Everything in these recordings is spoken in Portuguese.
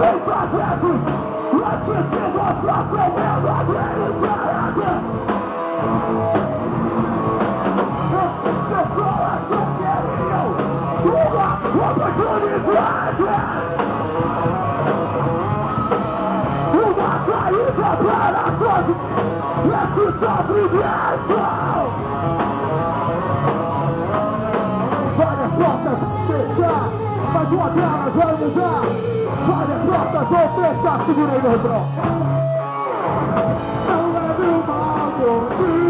Let's get this off, let's get this off, let's get this off, let's get this off, Várias portas fechar, mas uma delas vai mudar. Várias portas vão fechar, segura aí no refrão. Não leve o mal basta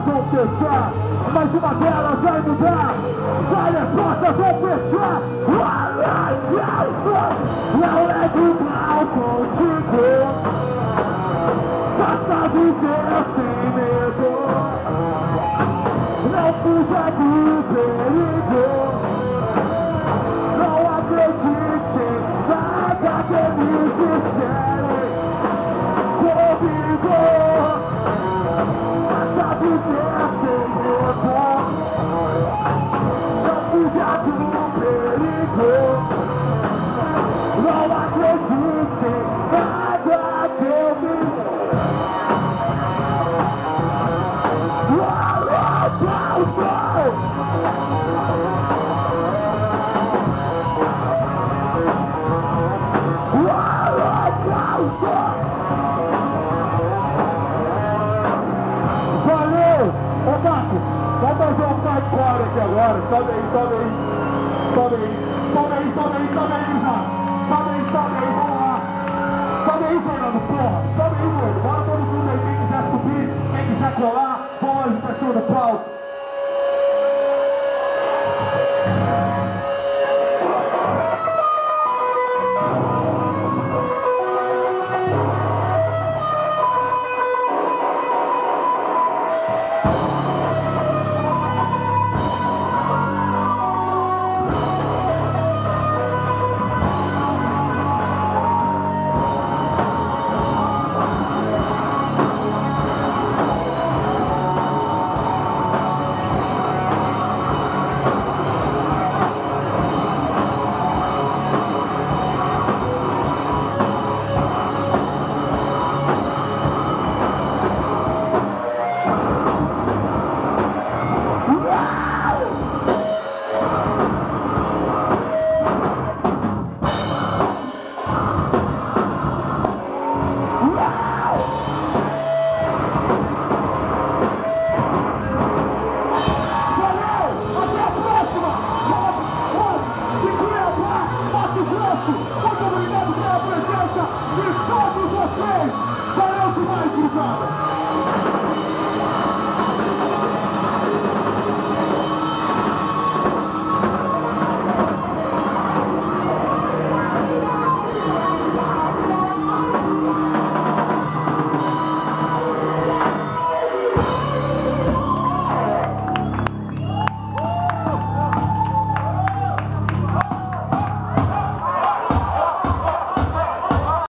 fechar, mas uma delas vai mudar. Várias portas vão fechar. Não leve o mal contigo. Basta viver sem medo. Não fuja do perigo. Ô Marco, vamos fazer um hardcore aqui agora. Sobe aí, sobe aí. Sobe aí. Sobe aí, sobe aí, sobe aí, já. Sobe aí, sobe aí, vamos lá. Sobe aí, Fernando, porra. Sobe aí, doido. Bora todo mundo aí. Quem quiser subir, quem quiser colar, vamos pra cima do de todos vocês para mais, última cruzada.